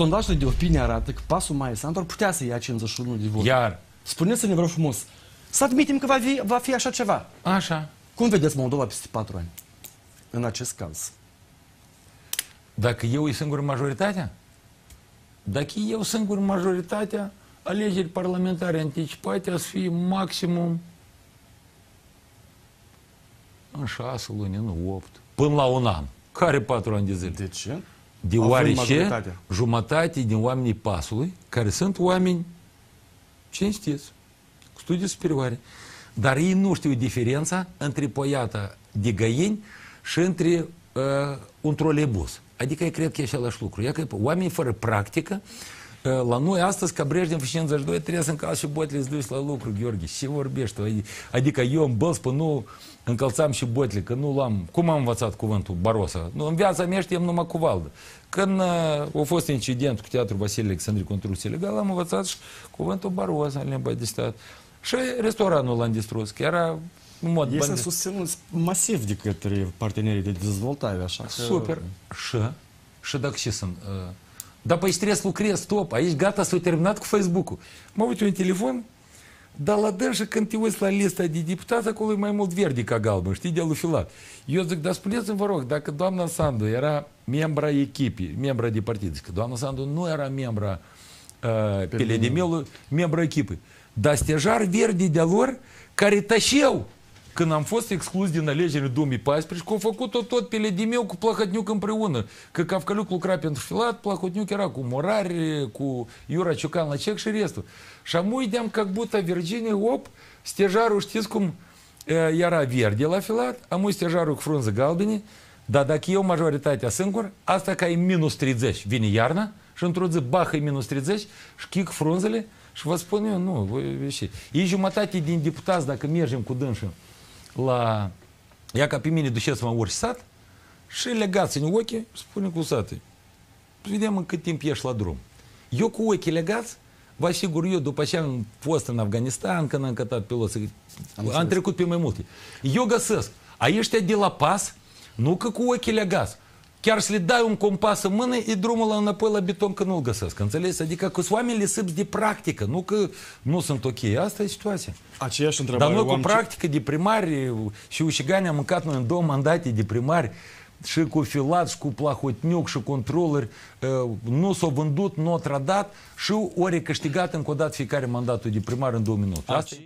Sondajele de opinie arată că pasul Maia Sandu ar putea să ia 51 de voturi. Iar, Spuneți-ne, vă rog frumos, să admitem că va fi, va fi așa ceva. așa. Cum vedeți Moldova peste patru ani? În acest caz. Dacă eu e singur majoritatea? Dacă eu singur majoritatea, alegeri parlamentare anticipate să fie maximum în șase luni, în opt, până la un an. Care patru ani de zile? De ce? Deoarece majoritatea. jumătate din oamenii pasului, care sunt oameni cinstiți, cu studii superioare, dar ei nu știu diferența între poiata de găini și între uh, un trolebus. Adică eu cred că e același lucru. E că oamenii fără practică, uh, la noi astăzi, ca Brejnev 52, trebuie să încalci și botele să duci la lucru, Gheorghe. Ce vorbești tu? Adică eu în bălți până nu încălțam și botele, că nu l-am... Cum am învățat cuvântul Barosa? Nu, în viața mea știam numai cu valdă. Când uh, a fost incident cu Teatrul Vasile Alexandri Construcție Legală, am învățat și cuvântul Barosa în limba de stat. Și restaurantul l-am distrus, că era în mod Ei sunt bandit. susținuți masiv de către partenerii de dezvoltare, așa că... Super. Și? Și dacă ce sunt? Uh, Dar păi trebuie să lucrezi, stop, aici gata, s-a terminat cu Facebook-ul. Mă uit eu în telefon, dar la dânsă când te uiți la lista de deputați, acolo e mai mult verde ca galben, știi, de alufilat. Eu zic, dar spuneți-mi, vă rog, dacă doamna Sandu era membra echipii, membra de partid, zic că doamna Sandu nu era membra uh, Peledemelu, membra echipei, dar stejar verde de lor care tășeau când am fost exclus din alegerile 2014, că au făcut-o tot pe Ledimeu cu Plahotniuc împreună. Că Cavcăluc lucra pentru Filat, Plahotniuc era cu Morari, cu Iura Ciucan la cec și restul. Și am uitam că buta Virginie, op, stejarul, știți cum e, era verde la Filat, am uit stejarul cu frunză galbene, dar dacă eu majoritatea singur, asta ca e minus 30, vine iarna și într-o zi bahă e minus 30 și șchic frunzele și vă spun eu, nu, voi ieși. E jumătate din deputați, dacă mergem cu dânsul la... Ia ca pe mine duceți-mă în orice sat și legați în ochi, spune cu sate. Vedem în cât timp ești la drum. Eu cu ochii legați, vă asigur eu, după ce am fost în Afganistan, când am cătat piloți, am, am trecut pe mai multe. Eu găsesc, a ăștia de la pas, nu că cu ochii legați, chiar să le dai un compas în mână, e drumul la înapoi la beton că nu-l găsesc. Înțelegi? Adică că sunt oamenii sâpți de practică, nu că nu sunt ok. Asta e situația. Aceeași întrebare. Dar noi o cu am- practică de primari și ușigani am mâncat noi în două mandate de primari și cu filat, și cu plahotniuc, și controller, uh, nu s-au vândut, nu au tradat și ori câștigat încă o dată fiecare mandatul de primar în două minute. Asta e.